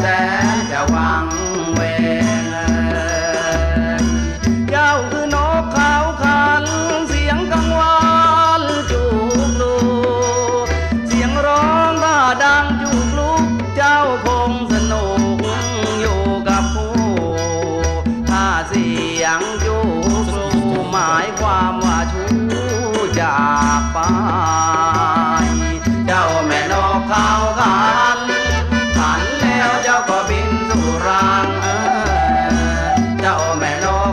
แสนจะวังเวงเจ้าคือนกขาวคัน เสียงกังวานจูกลูเสียงร้องก็ดังจูกลูกเจ้าคงสนุกอยู่กับผู้ถ้าเสียงจูกลูหมายความว่าชูจากไป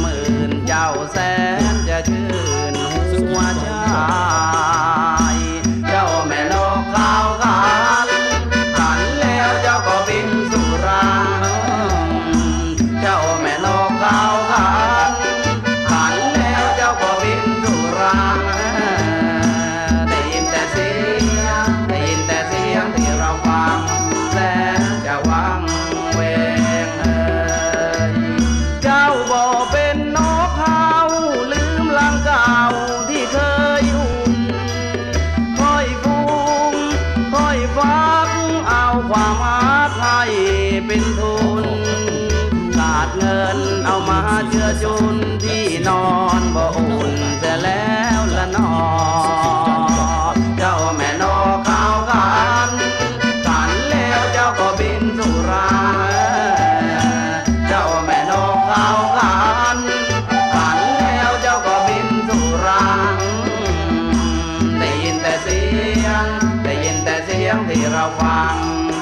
หมื่นเจ้าแส ฟ้าคงเอาความอาไทยเป็นทุนขาดเงินเอามาเชื่อจุนที่นอนบ่อุ่นแต่แล้วละนอน ยงที่ระวัง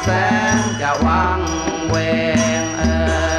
แสงจะวังเวงเออ